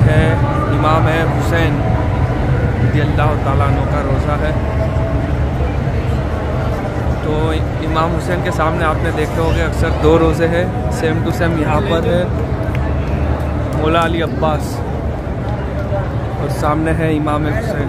है इमाम है हुसैन। अल्लाह तु का रोज़ा है। तो इमाम हुसैन के सामने आपने देखे होंगे, अक्सर दो रोज़े हैं सेम टू सेम यहाँ पर है। मौला अली अब्बास और सामने है इमाम हुसैन।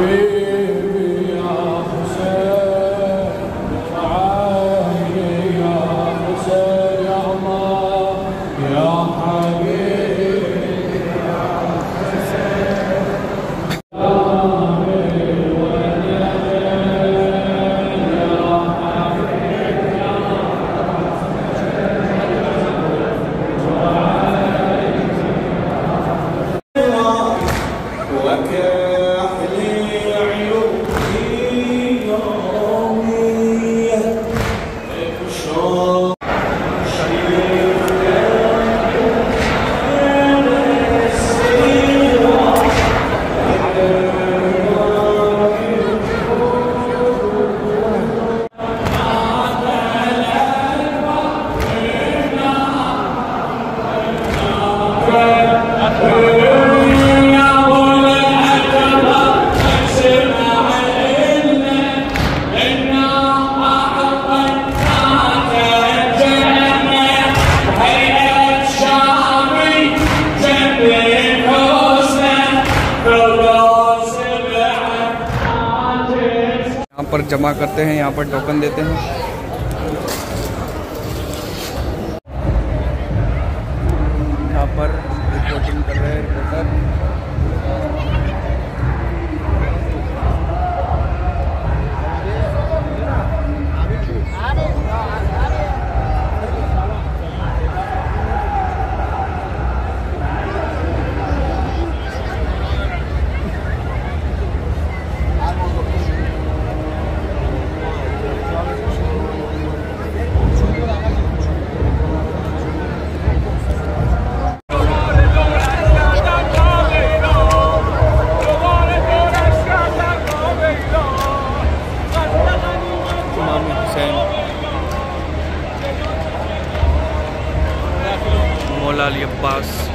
Amen. show. यहाँ पर जमा करते हैं यहाँ पर टोकन देते हैं। यहाँ पर मौला अली अब्बास